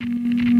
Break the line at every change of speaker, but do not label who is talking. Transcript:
you